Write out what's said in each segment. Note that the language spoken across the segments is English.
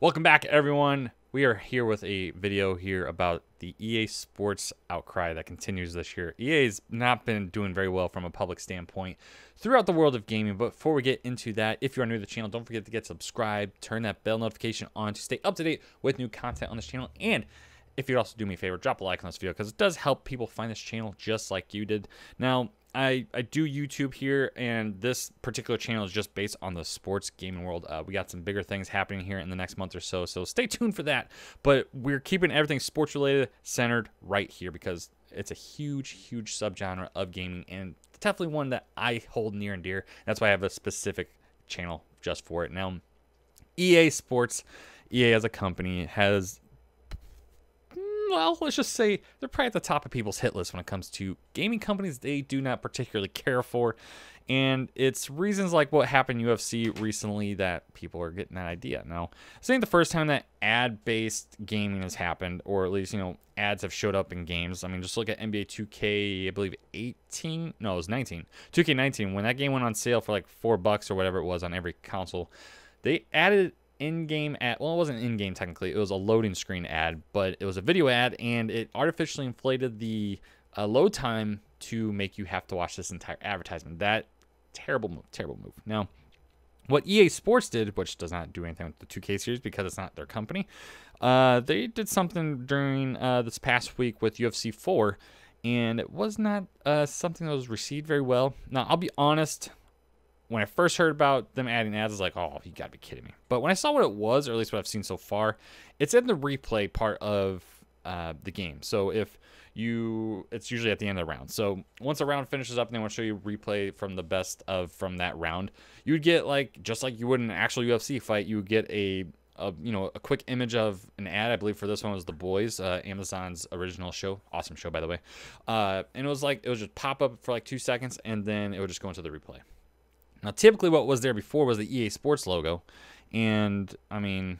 Welcome back, everyone. We are here with a video here about the EA Sports outcry that continues this year. EA has not been doing very well from a public standpoint throughout the world of gaming. But before we get into that, if you are new to the channel, don't forget to get subscribed, turn that bell notification on to stay up to date with new content on this channel. And if you'd also do me a favor, drop a like on this video because it does help people find this channel just like you did. Now, I, I do YouTube here, and this particular channel is just based on the sports gaming world. Uh, we got some bigger things happening here in the next month or so, so stay tuned for that. But we're keeping everything sports related centered right here because it's a huge, huge subgenre of gaming, and definitely one that I hold near and dear. That's why I have a specific channel just for it. Now, EA Sports, EA as a company, has well, let's just say they're probably at the top of people's hit list when it comes to gaming companies they do not particularly care for. And it's reasons like what happened UFC recently that people are getting that idea. Now, this ain't the first time that ad based gaming has happened, or at least, you know, ads have showed up in games. I mean, just look at NBA 2K, I believe 18. No, it was 19. 2K19. When that game went on sale for like four bucks or whatever it was on every console, they added in-game ad. Well, it wasn't in-game technically. It was a loading screen ad, but it was a video ad, and it artificially inflated the uh, load time to make you have to watch this entire advertisement. That terrible move. Terrible move. Now, what EA Sports did, which does not do anything with the 2K series because it's not their company, uh, they did something during uh, this past week with UFC 4, and it was not uh, something that was received very well. Now, I'll be honest, when I first heard about them adding ads, I was like, oh, you gotta be kidding me. But when I saw what it was, or at least what I've seen so far, it's in the replay part of uh, the game. So if you, it's usually at the end of the round. So once a round finishes up and they want to show you replay from the best of from that round, you would get like, just like you would in an actual UFC fight, you would get a, a, you know a quick image of an ad. I believe for this one was The Boys, uh, Amazon's original show, awesome show by the way. Uh, and it was like it would just pop up for like two seconds, and then it would just go into the replay. Now, typically, what was there before was the EA Sports logo, and I mean,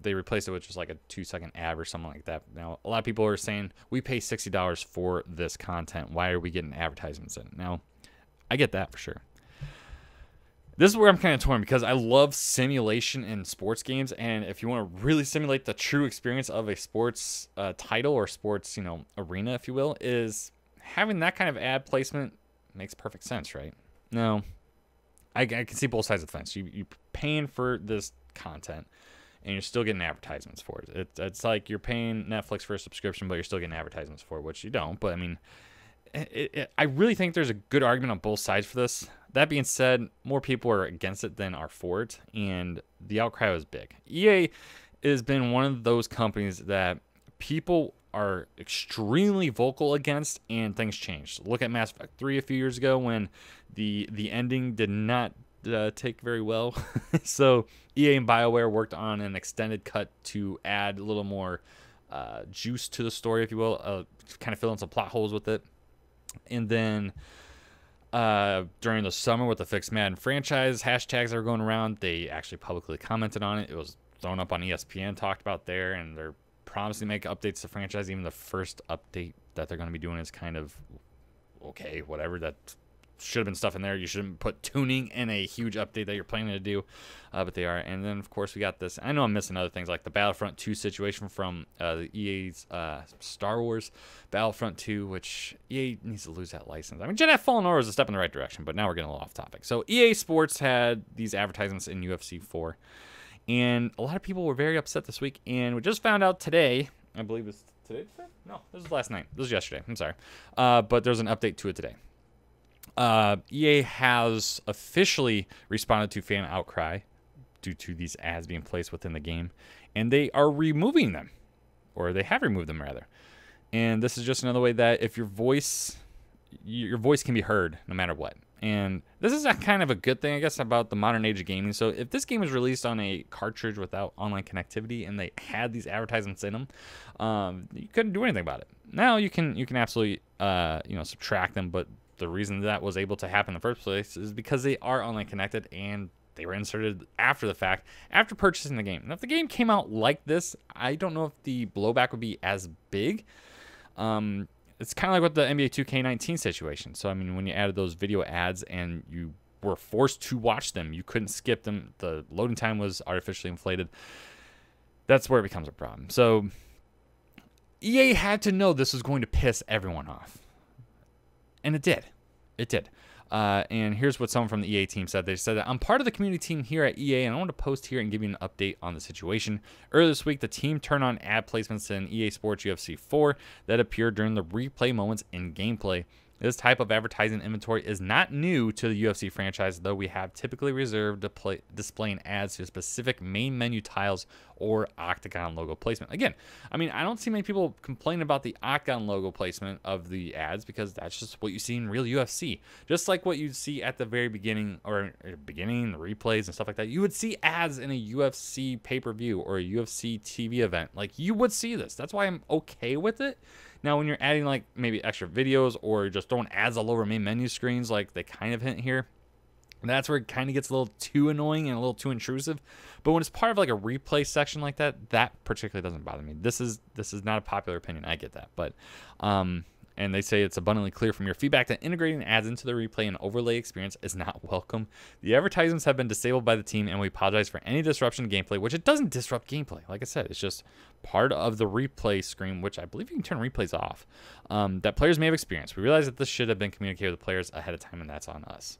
they replaced it with just like a two second ad or something like that. Now, a lot of people are saying we pay sixty dollars for this content. Why are we getting advertisements in? Now, I get that for sure. This is where I'm kind of torn because I love simulation in sports games, and if you want to really simulate the true experience of a sports uh, title or sports, you know, arena, if you will, is having that kind of ad placement makes perfect sense, right? Now, I, I can see both sides of the fence. You you paying for this content, and you're still getting advertisements for it. it. It's like you're paying Netflix for a subscription, but you're still getting advertisements for it, which you don't. But I mean, it, it, I really think there's a good argument on both sides for this. That being said, more people are against it than are for it, and the outcry was big. EA has been one of those companies that people are extremely vocal against, and things changed. Look at Mass Effect 3 a few years ago when the the ending did not uh, take very well. so EA and BioWare worked on an extended cut to add a little more uh, juice to the story, if you will, uh, kind of fill in some plot holes with it. And then uh, during the summer with the Fix Madden franchise hashtags that were going around, they actually publicly commented on it. It was thrown up on ESPN, talked about there, and they're promising to make updates to franchise. Even the first update that they're going to be doing is kind of okay, whatever. That should have been stuff in there. You shouldn't put tuning in a huge update that you're planning to do, uh, but they are. And then of course we got this. I know I'm missing other things like the Battlefront 2 situation from uh, the EA's uh, Star Wars Battlefront 2, which EA needs to lose that license. I mean, Jedi Fallen Order is a step in the right direction, but now we're getting a little off topic. So EA Sports had these advertisements in UFC 4. And a lot of people were very upset this week. And we just found out today, I believe it's today? No, this was last night. This was yesterday. I'm sorry. Uh, but there's an update to it today. Uh, EA has officially responded to fan outcry due to these ads being placed within the game. And they are removing them. Or they have removed them, rather. And this is just another way that if your voice your voice can be heard no matter what. And this is a kind of a good thing, I guess, about the modern age of gaming. So if this game was released on a cartridge without online connectivity and they had these advertisements in them, um, you couldn't do anything about it. Now you can you can absolutely uh, you know subtract them, but the reason that was able to happen in the first place is because they are online connected and they were inserted after the fact, after purchasing the game. Now, if the game came out like this, I don't know if the blowback would be as big. Um, it's kind of like with the NBA 2K19 situation. So I mean, when you added those video ads and you were forced to watch them, you couldn't skip them. The loading time was artificially inflated. that's where it becomes a problem. So EA had to know this was going to piss everyone off. And it did. It did. Uh, and here's what someone from the EA team said. They said that I'm part of the community team here at EA, and I want to post here and give you an update on the situation. Earlier this week, the team turned on ad placements in EA Sports UFC 4 that appeared during the replay moments in gameplay. This type of advertising inventory is not new to the UFC franchise, though we have typically reserved displaying ads to specific main menu tiles or octagon logo placement. Again, I mean, I don't see many people complaining about the octagon logo placement of the ads because that's just what you see in real UFC. Just like what you'd see at the very beginning or er, beginning, the replays and stuff like that. You would see ads in a UFC pay per view or a UFC TV event. Like, you would see this. That's why I'm okay with it. Now, when you're adding like maybe extra videos or just throwing ads all over main menu screens, like they kind of hint here, that's where it kind of gets a little too annoying and a little too intrusive. But when it's part of like a replay section like that, that particularly doesn't bother me. This is this is not a popular opinion. I get that, but um, and they say it's abundantly clear from your feedback that integrating ads into the replay and overlay experience is not welcome. The advertisements have been disabled by the team, and we apologize for any disruption to gameplay, which it doesn't disrupt gameplay. Like I said, it's just part of the replay screen, which I believe you can turn replays off, um, that players may have experienced. We realize that this should have been communicated with the players ahead of time, and that's on us.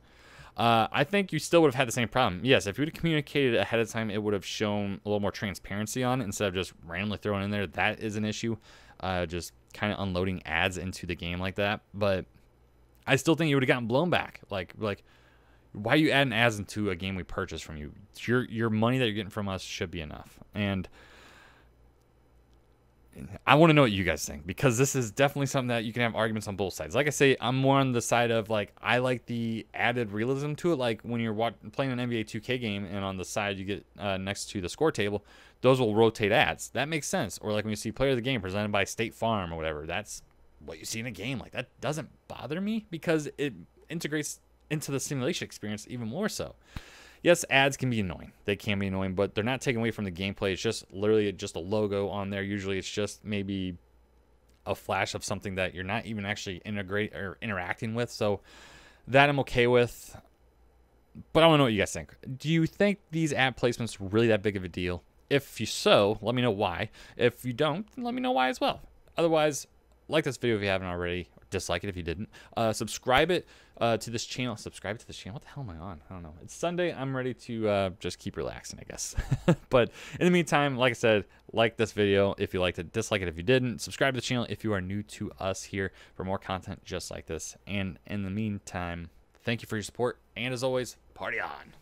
Uh, I think you still would have had the same problem. Yes, if you would have communicated ahead of time, it would have shown a little more transparency on it instead of just randomly throwing in there. That is an issue. Uh, just kind of unloading ads into the game like that. But I still think you would have gotten blown back. Like like why are you adding ads into a game we purchased from you? Your your money that you're getting from us should be enough. And I want to know what you guys think because this is definitely something that you can have arguments on both sides. Like I say, I'm more on the side of like I like the added realism to it. Like when you're playing an NBA 2K game and on the side you get uh, next to the score table, those will rotate ads. That makes sense. Or like when you see player of the game presented by State Farm or whatever, that's what you see in a game. Like that doesn't bother me because it integrates into the simulation experience even more so. Yes, ads can be annoying. They can be annoying, but they're not taken away from the gameplay. It's just literally just a logo on there. Usually it's just maybe a flash of something that you're not even actually integrate or interacting with. So that I'm okay with. But I want to know what you guys think. Do you think these ad placements really that big of a deal? If you so, let me know why. If you don't, let me know why as well. Otherwise, like this video if you haven't already. Dislike it if you didn't. Uh, subscribe it uh, to this channel. Subscribe to this channel. What the hell am I on? I don't know. It's Sunday. I'm ready to uh, just keep relaxing, I guess. but in the meantime, like I said, like this video if you liked it. Dislike it if you didn't. Subscribe to the channel if you are new to us here for more content just like this. And in the meantime, thank you for your support. And as always, party on.